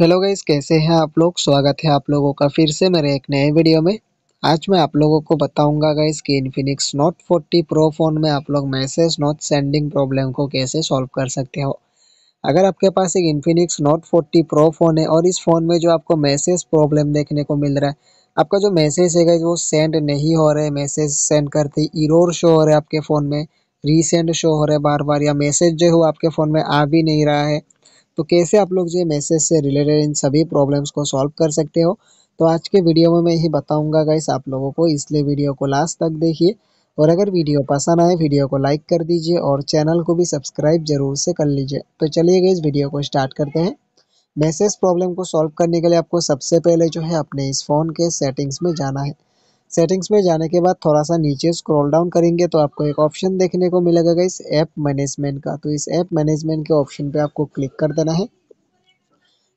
Hello guys, कैसे हैं आप लोग? स्वागत है आप लोगों का फिर से मेरे एक नए वीडियो में। आज मैं आप लोगों को बताऊँगा गाइस कि इन्फिनिक्स नोट 40 प्रो फ़ोन में आप लोग मैसेज, नोट, सेंडिंग प्रॉब्लम को कैसे सॉल्व कर सकते हो। अगर आपके पास एक इन्फिनिक्स नोट 40 प्रो फ़ोन है और इस फ़ोन में जो आपको मैसेज प्रॉब्लम देखने को मिल रहा है, आपका जो मैसेज है गाइस वो सेंड नहीं हो रहे मैसेज सेंड करते इरोर शो हो रहे आपके फ़ोन में रीसेंड शो हो रहे बार बार, या मैसेज जो है वो आपके फ़ोन में आ भी नहीं रहा है। तो कैसे आप लोग जो मैसेज से रिलेटेड इन सभी प्रॉब्लम्स को सॉल्व कर सकते हो? तो आज के वीडियो में मैं यही बताऊँगा गाइस आप लोगों को, इसलिए वीडियो को लास्ट तक देखिए। और अगर वीडियो पसंद आए वीडियो को लाइक कर दीजिए और चैनल को भी सब्सक्राइब ज़रूर से कर लीजिए। तो चलिए गई वीडियो को स्टार्ट करते हैं। मैसेज प्रॉब्लम को सॉल्व करने के लिए आपको सबसे पहले जो है अपने इस फ़ोन के सेटिंग्स में जाना है। सेटिंग्स में जाने के बाद थोड़ा सा नीचे स्क्रॉल डाउन करेंगे तो आपको एक ऑप्शन देखने को मिलेगा इस ऐप मैनेजमेंट का। तो इस ऐप मैनेजमेंट के ऑप्शन पे आपको क्लिक कर देना है।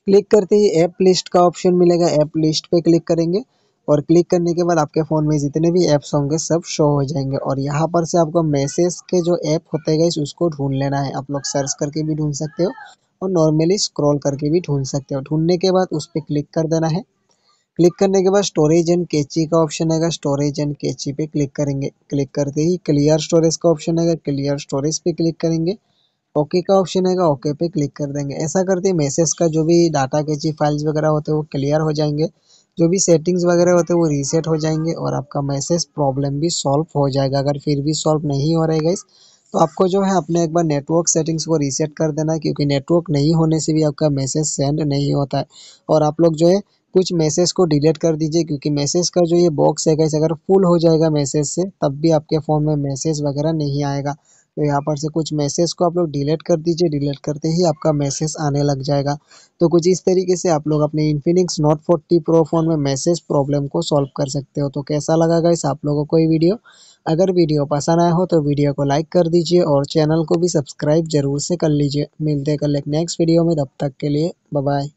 क्लिक करते ही ऐप लिस्ट का ऑप्शन मिलेगा ऐप लिस्ट पे क्लिक करेंगे और क्लिक करने के बाद आपके फ़ोन में जितने भी ऐप्स होंगे सब शो हो जाएँगे। और यहाँ पर से आपको मैसेज के जो ऐप होते हैं उसको ढूंढ लेना है। आप लोग सर्च करके भी ढूंढ सकते हो और नॉर्मली स्क्रॉल करके भी ढूंढ सकते हो। ढूँढने के बाद उस पर क्लिक कर देना है। क्लिक करने के बाद स्टोरेज एंड केची का ऑप्शन आएगा। स्टोरेज एंड केची पे क्लिक करेंगे। क्लिक करते ही क्लियर स्टोरेज का ऑप्शन आएगा। क्लियर स्टोरेज पे क्लिक करेंगे। ओके का ऑप्शन आएगा। ओके पे क्लिक कर देंगे। ऐसा करते मैसेज का जो भी डाटा केची फाइल्स वगैरह होते हैं, वो क्लियर हो जाएँगे। जो भी सेटिंग्स वगैरह होते हैं, वो रीसेट हो जाएँगे और आपका मैसेज प्रॉब्लम भी सॉल्व हो जाएगा। अगर फिर भी सॉल्व नहीं हो रहेगा इस तो आपको जो है अपने एक बार नेटवर्क सेटिंग्स को रीसेट कर देना क्योंकि नेटवर्क नहीं होने से भी आपका मैसेज सेंड नहीं होता है। और आप लोग जो है कुछ मैसेज को डिलीट कर दीजिए, क्योंकि मैसेज का जो ये बॉक्स है कैसे अगर फुल हो जाएगा मैसेज से, तब भी आपके फ़ोन में मैसेज वगैरह नहीं आएगा। तो यहाँ पर से कुछ मैसेज को आप लोग डिलीट कर दीजिए डिलीट करते ही आपका मैसेज आने लग जाएगा। तो कुछ इस तरीके से आप लोग अपने इन्फिनिक्स नोट 40 प्रो फ़ोन में मैसेज प्रॉब्लम को सॉल्व कर सकते हो। तो कैसा लगा इस आप लोगों को ये वीडियो अगर वीडियो पसंद आया हो तो वीडियो को लाइक कर दीजिए और चैनल को भी सब्सक्राइब ज़रूर से कर लीजिए। मिलते कल एक नेक्स्ट वीडियो में, तब तक के लिए बाय